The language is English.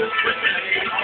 with me.